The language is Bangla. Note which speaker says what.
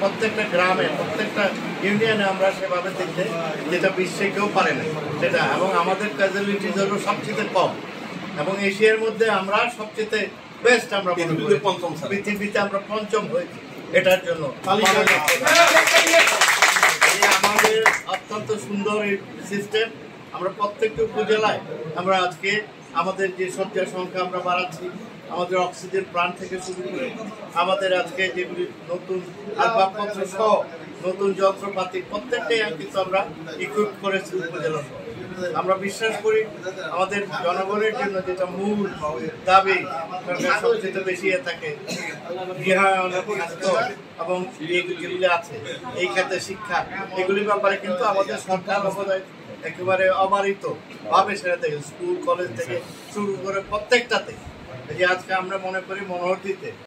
Speaker 1: প্রত্যেকটা গ্রামে প্রত্যেকটা ইউনিয়নে আমরা সেভাবে দেখতে যেটা বিশ্বে কেউ পারে না সেটা। এবং আমাদের ক্যাজুয়ালিটিস হলো সবচেয়ে কম। এবং এশিয়ার মধ্যে আমরা সবচেয়ে বেস্ট আমরা
Speaker 2: পঞ্চম।
Speaker 1: পৃথিবীতে আমরা পঞ্চম হয়েছি। এটার জন্য আমাদের অত্যন্ত সুন্দর এই সিস্টেম আমরা প্রত্যেকটা উপজেলায় আমরা আজকে আমাদের যে শয্যা সংখ্যা আমরা বাড়াচ্ছি, আমাদের অক্সিজেন প্রাণ থেকে শুরু করে আমাদের আজকে যেগুলি নতুন আসবাবপত্র সহ নতুন যন্ত্রপাতি, প্রত্যেকটাই কিন্তু আমরা ইকুইপ করেছি উপজেলা আমরা বিশ্বাস করি আমাদের জনগণের জন্য যেটা মূল দাবি সবচেয়ে বেশি থাকে এবং যেগুলি আছে, এই ক্ষেত্রে শিক্ষা, এগুলির ব্যাপারে কিন্তু আমাদের সরকার অবদায় একেবারে অবারিত ভাবে সেটা থেকে স্কুল, কলেজ থেকে শুরু করে প্রত্যেকটাতে এই যে আজকে আমরা মনে করি মনোহরদিতে